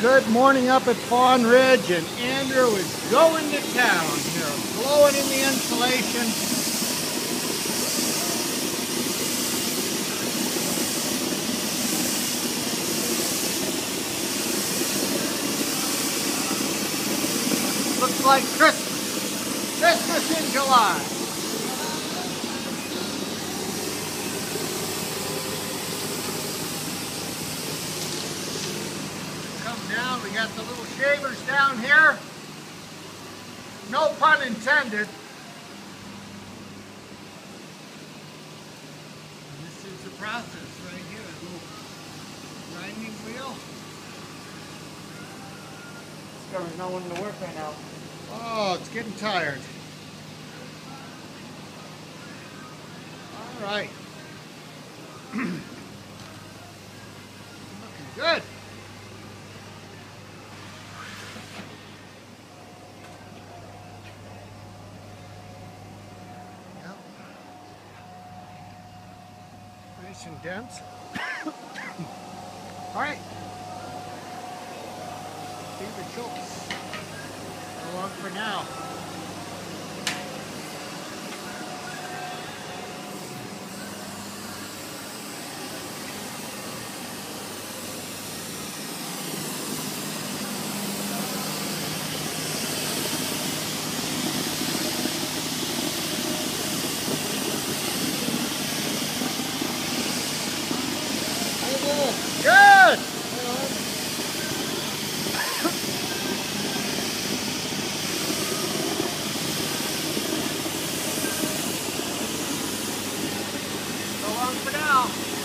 Good morning up at Fawn Ridge, and Andrew is going to town here, blowing in the insulation. Looks like Christmas. Christmas in July. Come down. We got the little shavers down here. No pun intended. This is the process right here. A little grinding wheel. There's no one to work right now. Oh, it's getting tired. All right. Looking good. And dense. All right. David Schultz. So long for now. long for now.